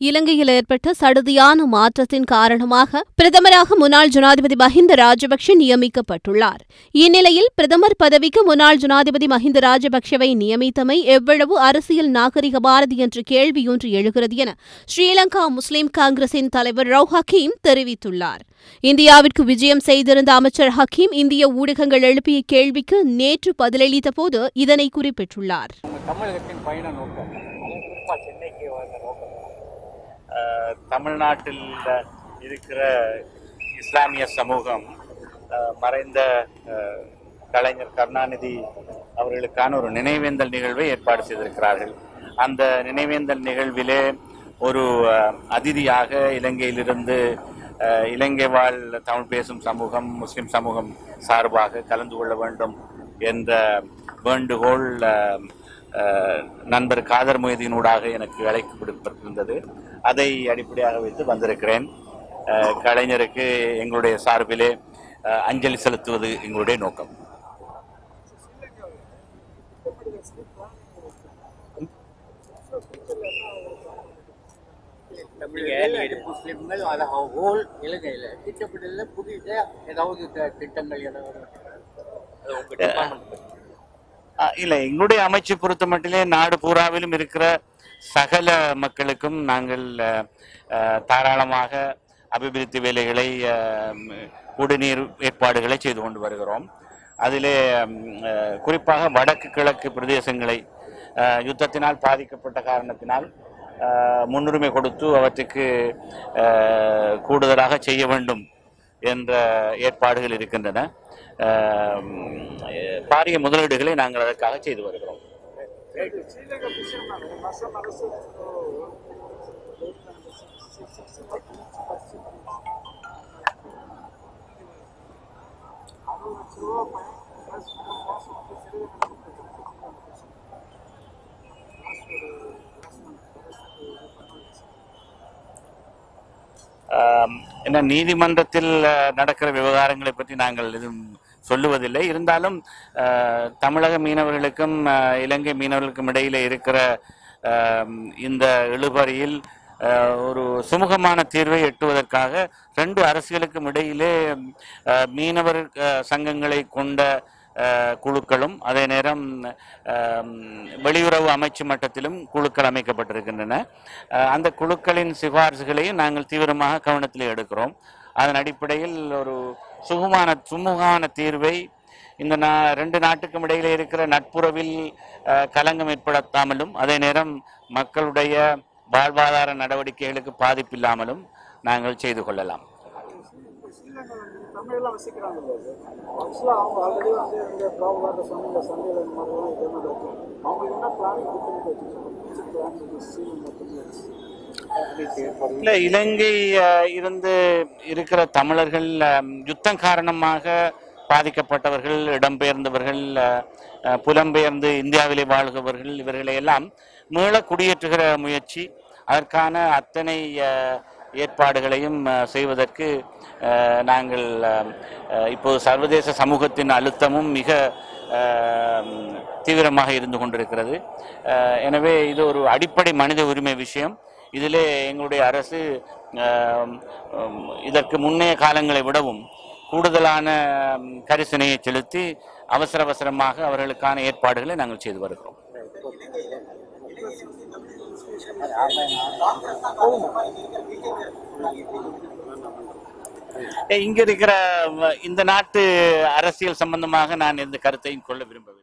இலங்கையில் ஏற்பட்ட சடுதியான மாற்றத்தின் காரணமாக பிரதமராக முன்னாள் ஜனாதிபதி மஹிந்த ராஜபக்ஷ நியமிக்கப்பட்டுள்ளார். இந்நிலையில் பிரதமர் பதவிக்கு முன்னாள் ஜனாதிபதி மஹிந்த ராஜபக்ஷவை நியமித்தமை எவ்வளவு அரசியல் நாகரிகமானது என்ற கேள்வியொன்று எழுகிறது என ஸ்ரீலங்கா முஸ்லிம் காங்கிரசின் தலைவர் ரவ் ஹக்கீம் தெரிவித்துள்ளார். இந்தியாவிற்கு விஜயம் செய்திருந்த அமைச்சர் ஹக்கீம் இந்திய ஊடகங்கள் எழுப்பிய கேள்விக்கு நேற்று பதிலளித்த போது இதனை குறிப்பிட்டுள்ளார். தமிழகத்தின் பயண நோக்கம் அது குறிப்பாக சென்னைக்கு வந்த நோக்கம் அஹ், தமிழ்நாட்டில் இருக்கிற இஸ்லாமிய சமூகம் மறைந்த கலைஞர் கருணாநிதி அவர்களுக்கான ஒரு நினைவேந்தல் நிகழ்வை ஏற்பாடு செய்திருக்கிறார்கள். அந்த நினைவேந்தல் நிகழ்விலே ஒரு அதிதியாக இலங்கையிலிருந்து இலங்கை வாழ் தமிழ் பேசும் சமூகம் முஸ்லிம் சமூகம் சார்பாக கலந்து கொள்ள வேண்டும் என்ற வேண்டுகோள் நண்பர் காதர் மொய்தீனூடாக எனக்கு அழைக்கப்பட்டிருந்தது. அதை அடிப்படையாக வைத்து வந்திருக்கிறேன். கலைஞருக்கு எங்களுடைய சார்பிலே அஞ்சலி செலுத்துவது எங்களுடைய நோக்கம். தமிழக முஸ்லிம்கள் அது ஹோல் இலங்கையில் திட்டமிடல ஏதாவது த- திட்டங்கள் ஏதாவது இல்லை எங்களுடைய அமைச்சு பொறுத்த மட்டிலே நாடு பூராவிலும் இருக்கிற சகல மக்களுக்கும் நாங்கள் தாராளமாக அபிவிருத்தி வேலைகளை குடிநீர் ஏற்பாடுகளை செய்து கொண்டு வருகிறோம். அதிலே குறிப்பாக வடக்கு கிழக்கு பிரதேசங்களை யுத்தத்தினால் பாதிக்கப்பட்ட காரணத்தினால் முன்னுரிமை கொடுத்து அவற்றுக்கு கூடுதலாக செய்ய வேண்டும் என்ற ஏற்பாடுகள் இருக்கின்றன. பாரிய முதலீடுகளை நாங்கள் அதற்காக செய்து வருகிறோம். என்ன நீதிமன்றத்தில் நடக்கிற விவகாரங்களை பற்றி நாங்கள் எதுவும் சொல்லுவதில்லை. இருந்தாலும் தமிழக மீனவர்களுக்கும் இலங்கை மீனவர்களுக்கும் இடையில இருக்கிற இந்த இழுபறியில் ஒரு சுமூகமான தீர்வை எட்டுவதற்காக ரெண்டு அரசுகளுக்கும் இடையிலே மீனவர் சங்கங்களை கொண்ட குழுக்களும் அதே நேரம் வெளியுறவு அமைச்சு மட்டத்திலும் குழுக்கள் அமைக்கப்பட்டிருக்கின்றன. அந்த குழுக்களின் சிபாரிசுகளையும் நாங்கள் தீவிரமாக கவனத்தில் எடுக்கிறோம். அதன் அடிப்படையில் ஒரு சுகமான சுமூகமான தீர்வை இந்த நா ரெண்டு நாட்டுக்கும் இடையிலே இருக்கிற நட்புறவில் கலங்கம் களங்கம் ஏற்படுத்தாமலும் அதே நேரம் மக்களுடைய வாழ்வாதார நடவடிக்கைகளுக்கு பாதிப்பில்லாமலும் நாங்கள் செய்து கொள்ளலாம். அவங்க இல்லை இல்ல இலங்கை இருந்து இருக்கிற தமிழர்கள் யுத்தம் காரணமாக பாதிக்கப்பட்டவர்கள் இடம்பெயர்ந்தவர்கள் புலம்பெயர்ந்து இந்தியாவிலே வாழ்கிறவர்கள் இவர்களை எல்லாம் மீள குடியேற்றுகிற முயற்சி அதற்கான அத்தனை ஏற்பாடுகளையும் செய்வதற்கு நாங்கள் இப்போது சர்வதேச சமூகத்தின் அழுத்தமும் மிக தீவிரமாக இருந்து கொண்டிருக்கிறது. எனவே இது ஒரு அடிப்படை மனித உரிமை விஷயம். இதிலே எங்களுடைய அரசு இதற்கு முன்னைய காலங்களை விடவும் கூடுதலான கரிசனையை செலுத்தி அவசர அவசரமாக அவர்களுக்கான ஏற்பாடுகளை நாங்கள் செய்து வருகிறோம். இங்க இருக்கிற வ- இந்த நாட்டு அரசியல் சம்பந்தமாக நான் எந்த கருத்தையும் கொள்ள விரும்பவில்லை.